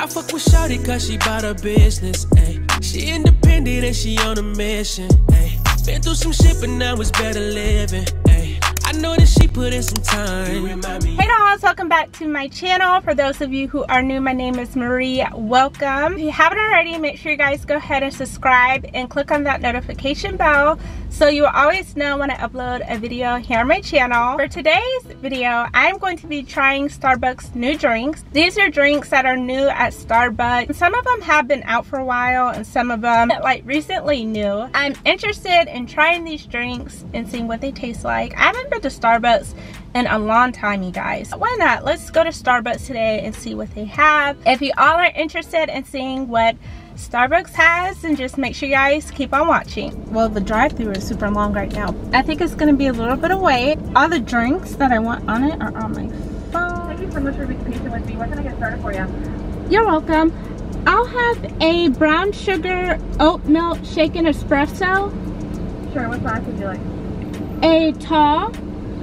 I fuck with Shawty cause she bout her business, ayy. She independent and she on a mission, ayy. Been through some shit, but now it's better living. I know that she put in some time. Hey dolls, welcome back to my channel. For those of you who are new, my name is Marie. Welcome. If you haven't already, make sure you guys go ahead and subscribe and click on that notification bell so you will always know when I upload a video here on my channel. For today's video, I'm going to be trying Starbucks new drinks. These are drinks that are new at Starbucks. Some of them have been out for a while and some of them like recently new. I'm interested in trying these drinks and seeing what they taste like. I haven't been to Starbucks in a long time you guys why not let's go to starbucks today and see what they have if you all are interested in seeing what Starbucks has and just make sure you guys keep on watching. Well, the drive through is super long right now. I think it's going to be a little bit of wait. All the drinks that I want on it are on my phone. Thank you so much for being patient with me. What can I get started for you? You're welcome. I'll have a brown sugar oat milk shaken espresso. Sure, what size would you like? A tall.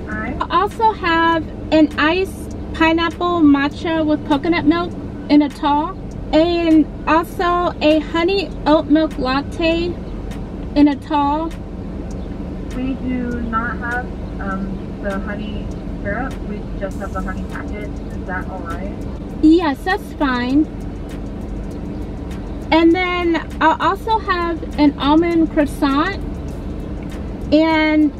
I'll also have an iced pineapple matcha with coconut milk in a tall and also a honey oat milk latte in a tall. We do not have um, the honey syrup. We just have the honey packet. Is that alright? Yes, that's fine. And then I'll also have an almond croissant and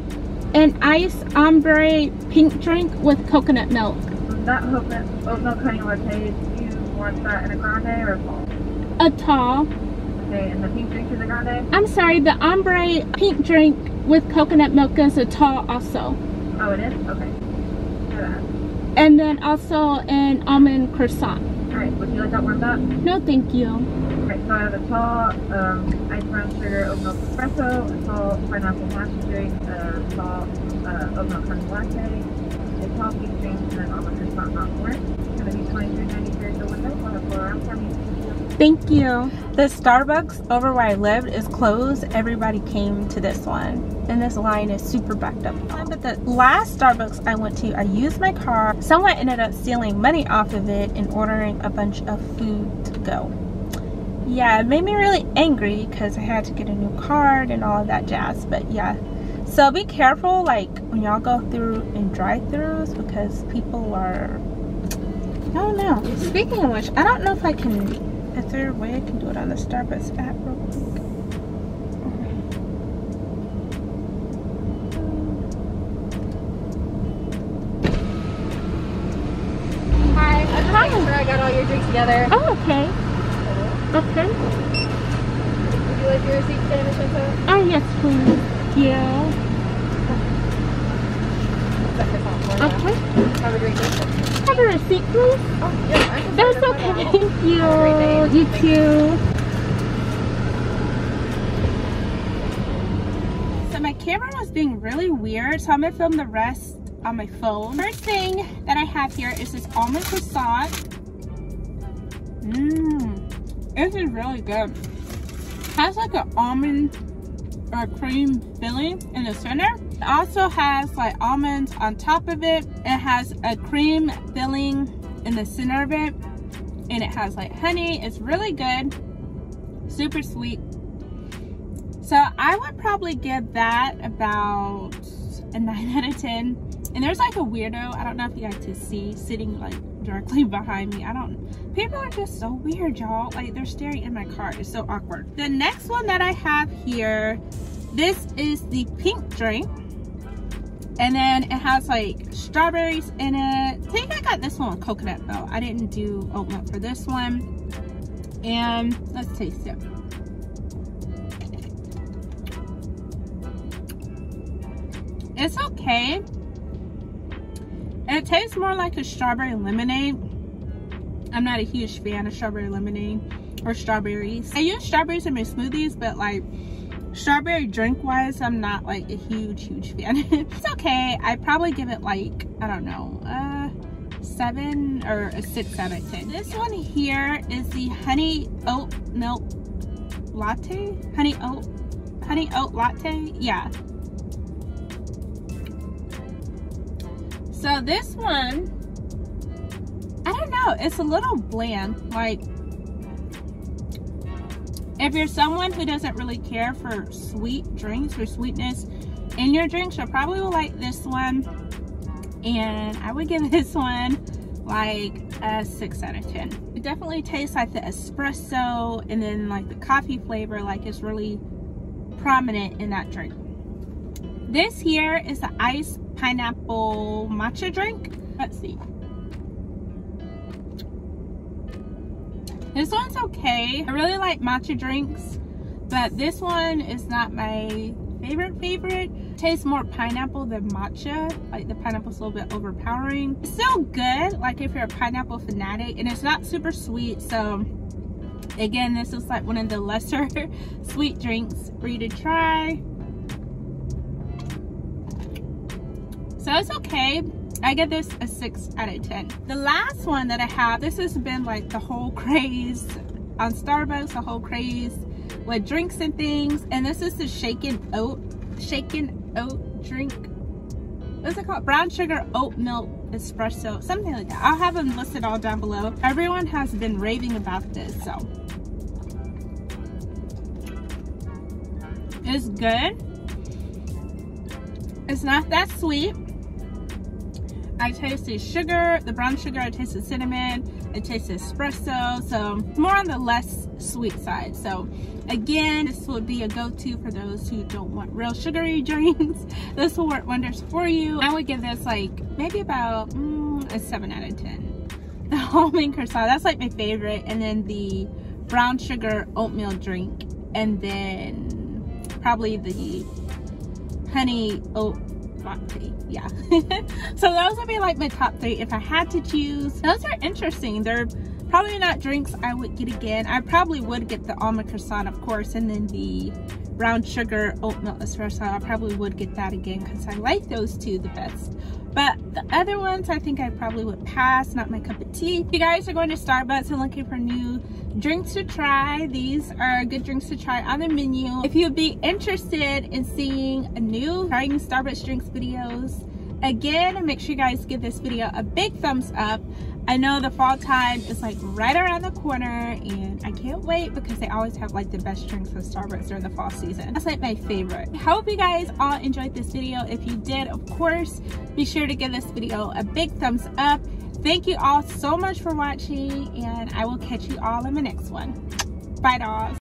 an iced ombre pink drink with coconut milk. That oat milk honey latte you want that in a grande or a tall? A tall. Okay, and the pink drink is a grande? I'm sorry, the ombre pink drink with coconut milk is a tall also. Oh, it is? Okay. And then also an almond croissant. Would you like that warmed up? No, thank you. Alright, so I have a tall um, ice brown sugar oat milk espresso, a tall pineapple matcha drink, a tall uh, oat milk honey latte, a tall pink drink, Thank you. The Starbucks over where I lived is closed. Everybody came to this one. And this line is super backed up. But the last Starbucks I went to, I used my car. Someone ended up stealing money off of it and ordering a bunch of food to go. Yeah, it made me really angry because I had to get a new card and all of that jazz. But yeah, so be careful like when y'all go through in drive-throughs because people are I don't know. Speaking of which, I don't know if I can, is there a way I can do it on the Starbucks app real quick? Hi. I'm Hi. sure I got all your drinks together. Oh, okay. Okay. Would you like your receipt in Oh, yes, please. Yeah. Okay. Have a great day have a receipt, please? Oh, yeah. That's okay. Thank you. You too. So my camera was being really weird, so I'm gonna film the rest on my phone. First thing that I have here is this almond croissant. Mmm, this is really good. It has like an almond or cream filling in the center. It also has like almonds on top of it. It has a cream filling in the center of it. And it has like honey. It's really good. Super sweet. So I would probably give that about a 9 out of 10. And there's like a weirdo, I don't know if you guys can see, sitting like directly behind me. I don't, people are just so weird, y'all. Like they're staring in my car. It's so awkward. The next one that I have here, this is the pink drink. And then it has like strawberries in it. I think I got this one with coconut though. I didn't do oat milk for this one. And let's taste it. It's okay. It tastes more like a strawberry lemonade. I'm not a huge fan of strawberry lemonade or strawberries. I use strawberries in my smoothies, but like strawberry drink wise i'm not like a huge huge fan. It's okay. I probably give it like i don't know uh seven or a six out of ten. This one here is the honey oat milk latte? Honey oat honey oat latte? Yeah. So this one i don't know. It's a little bland. Like If you're someone who doesn't really care for sweet drinks or sweetness in your drinks, you probably will like this one. And I would give this one like a 6 out of 10. It definitely tastes like the espresso and then like the coffee flavor like it's really prominent in that drink. This here is the iced pineapple matcha drink. Let's see. This one's okay. I really like matcha drinks, but this one is not my favorite favorite. It tastes more pineapple than matcha. Like the pineapple's a little bit overpowering. It's still good, like if you're a pineapple fanatic, and it's not super sweet, so again, this is like one of the lesser sweet drinks for you to try. So it's okay. I give this a 6 out of 10. The last one that I have, this has been like the whole craze on Starbucks, the whole craze with drinks and things. And this is the shaken oat, shaken oat drink. What's it called? Brown sugar oat milk espresso, something like that. I'll have them listed all down below. Everyone has been raving about this, so. It's good. It's not that sweet. I tasted sugar, the brown sugar, I tasted cinnamon, I tasted espresso, so more on the less sweet side. So again, this would be a go-to for those who don't want real sugary drinks. this will work wonders for you. I would give this like maybe about mm, a 7 out of 10. The almond croissant, that's like my favorite. And then the brown sugar oat milk drink. And then probably the honey oat latte yeah. So those would be like my top three if i had to choose. Those are interesting. They're probably not drinks i would get again. I probably would get the almond croissant of course and then the brown sugar oat milk espresso. I probably would get that again because i like those two the best. But the other ones i think i probably would pass not my cup of tea. If you guys are going to starbucks and looking for new drinks to try these are good drinks to try on the menu if you'd be interested in seeing a new trying starbucks drinks videos again make sure you guys give this video a big thumbs up I know the fall time is like right around the corner and I can't wait because they always have like the best drinks at Starbucks during the fall season. That's like my favorite. I hope you guys all enjoyed this video. If you did, of course, be sure to give this video a big thumbs up. Thank you all so much for watching and I will catch you all in the next one. Bye dolls.